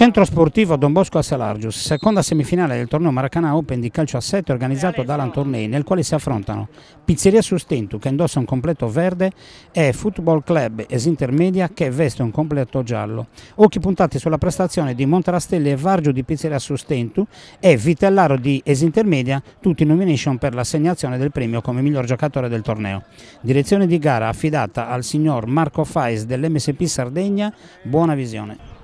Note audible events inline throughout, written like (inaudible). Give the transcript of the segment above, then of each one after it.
Centro Sportivo Don Bosco a Salargius, seconda semifinale del torneo Maracanã Open di calcio a 7 organizzato da Alan Tornei, nel quale si affrontano Pizzeria Sustentu che indossa un completo verde e Football Club Esintermedia che veste un completo giallo. Occhi puntati sulla prestazione di Monterastelli e Vargio di Pizzeria Sustentu e Vitellaro di Esintermedia, tutti in nomination per l'assegnazione del premio come miglior giocatore del torneo. Direzione di gara affidata al signor Marco Fais dell'MSP Sardegna, buona visione.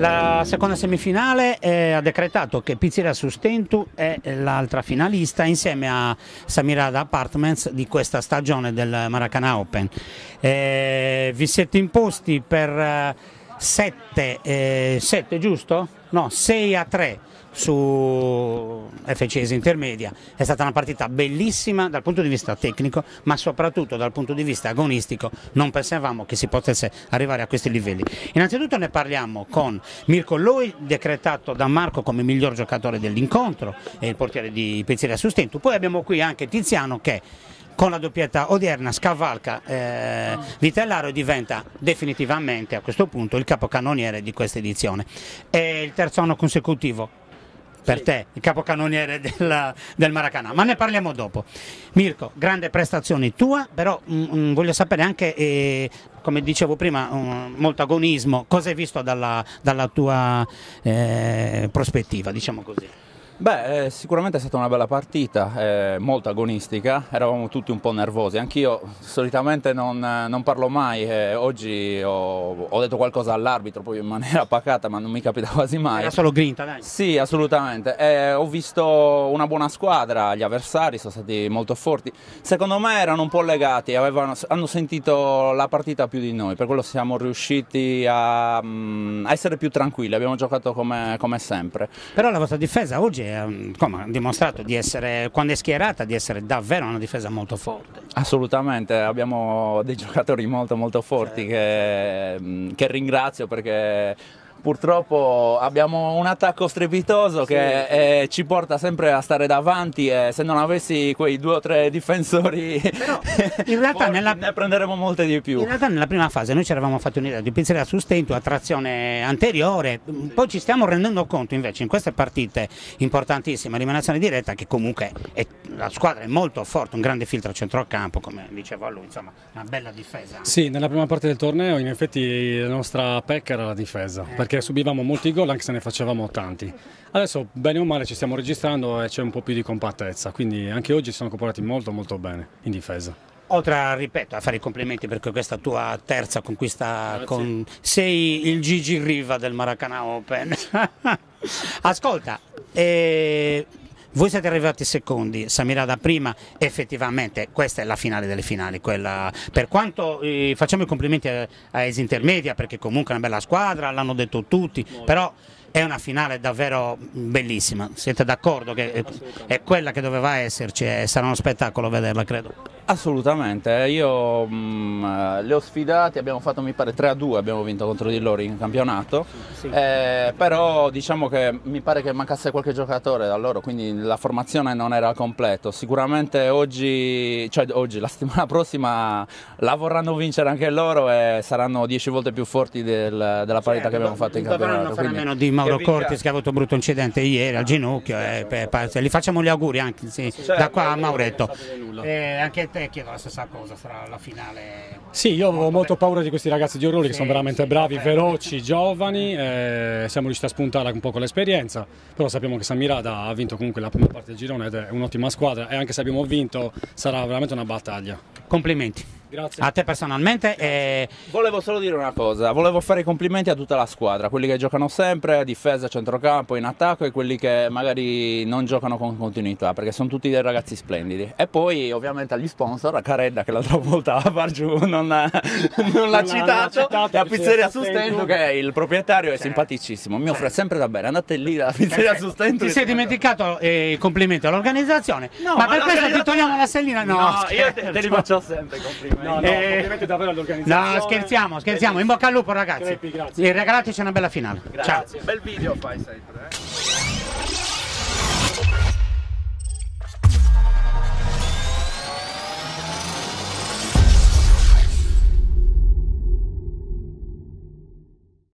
La seconda semifinale eh, ha decretato che Pizzeria Sustentu è l'altra finalista insieme a Samirada Apartments di questa stagione del Maracanã Open. Eh, vi siete imposti per 7, eh, giusto? No, 6 a 3 su FCS intermedia. È stata una partita bellissima dal punto di vista tecnico, ma soprattutto dal punto di vista agonistico non pensavamo che si potesse arrivare a questi livelli. Innanzitutto ne parliamo con Mirko Loi, decretato da Marco come miglior giocatore dell'incontro e il portiere di Pizzeria Sustento. Poi abbiamo qui anche Tiziano che con la doppietta odierna scavalca eh, Vitellaro e diventa definitivamente a questo punto il capocannoniere di questa edizione. È il terzo anno consecutivo per sì. te, il capocannoniere del, del Maracanã, ma ne parliamo dopo. Mirko, grande prestazione tua, però mh, mm, mh, mm, voglio sapere anche, eh, come dicevo prima, um, molto agonismo, cosa hai visto dalla, dalla tua eh, prospettiva, diciamo così? Beh, eh, sicuramente è stata una bella partita, eh, molto agonistica, eravamo tutti un po' nervosi, anch'io solitamente non, non parlo mai, eh, oggi ho, ho, detto qualcosa all'arbitro, poi in maniera pacata, ma non mi capita (laughs) quasi mai. Era solo grinta, dai. Sì, assolutamente, eh, ho visto una buona squadra, gli avversari sono stati molto forti, secondo me erano un po' legati, avevano, hanno sentito la partita più di noi, per quello siamo riusciti a, mm, a essere più tranquilli, abbiamo giocato come, come sempre. Però la vostra difesa oggi come, ha dimostrato di essere, quando è schierata, di essere davvero una difesa molto forte. Assolutamente, abbiamo dei giocatori molto molto forti certo. che, che ringrazio perché purtroppo abbiamo un attacco strepitoso sì. che eh, ci porta sempre a stare davanti e se non avessi quei due o tre difensori Però, (laughs) in realtà nella, ne prenderemo molte di più. In realtà nella prima fase noi ci eravamo fatti un'idea di pizzeria a sustento, a trazione anteriore, poi ci stiamo rendendo conto invece in queste partite importantissime, eliminazione diretta, che comunque è, la squadra è molto forte, un grande filtro a centrocampo, come diceva lui, insomma una bella difesa. Sì, nella prima parte del torneo in effetti la nostra pecca era la difesa. Eh perché subivamo molti gol anche se ne facevamo tanti. Adesso bene o male ci stiamo registrando e c'è un po' più di compattezza, quindi anche oggi si sono comportati molto molto bene in difesa. Oltre a, ripeto, a fare i complimenti perché questa tua terza conquista con... sei il Gigi Riva del Maracanã Open. (laughs) Ascolta, eh, voi siete arrivati secondi, Samira da prima, effettivamente questa è la finale delle finali, quella, per quanto eh, facciamo i complimenti a, a Es Intermedia perché comunque è una bella squadra, l'hanno detto tutti, però è una finale davvero bellissima, siete d'accordo che è, è quella che doveva esserci e sarà uno spettacolo vederla credo? Assolutamente, io mh, mm, le ho sfidate, abbiamo fatto mi pare 3 a 2, abbiamo vinto contro di loro in campionato, sì. eh, però diciamo che mi pare che mancasse qualche giocatore da loro, quindi la formazione non era al completo, sicuramente oggi, cioè oggi, la settimana (laughs) prossima la vorranno vincere anche loro e saranno 10 volte più forti del, della parità certo, che abbiamo fatto in campionato. Dovranno fare meno di Mauro Cortis che ha avuto un brutto incidente ieri al ginocchio, eh, per, per, gli facciamo gli auguri anche sì, certo, da qua a Mauretto. Eh, anche te chiedo la stessa cosa, sarà la finale. Sì, io avevo molto paura di questi ragazzi di Orloli sì, che sono veramente sì, bravi, vabbè. veloci, (laughs) giovani, eh, siamo riusciti a spuntare un po' con l'esperienza, però sappiamo che San Mirada ha vinto comunque la prima parte del girone ed è un'ottima squadra e anche se abbiamo vinto sarà veramente una battaglia. Complimenti. Grazie. A te personalmente. E... Volevo solo dire una cosa, volevo fare i complimenti a tutta la squadra, quelli che giocano sempre, difesa, centrocampo, in attacco e quelli che magari non giocano con continuità, perché sono tutti dei ragazzi splendidi. E poi ovviamente agli sponsor, a Caredda che l'altra volta (laughs) a Bargiù non, non l'ha citato, e a Pizzeria Sustento che è il proprietario, è simpaticissimo, mi offre sempre da bene, andate lì alla Pizzeria Sustento. Ti sei dimenticato eh, i complimenti all'organizzazione, no, ma, ma per questo ti togliamo la sellina? No, no io te, te li faccio sempre i complimenti. No, no, eh, davvero all'organizzazione. No, scherziamo, scherziamo. In bocca al lupo, ragazzi. Crepi, grazie. Regalateci una bella finale. Grazie. Ciao. Bel video fai sempre. Eh?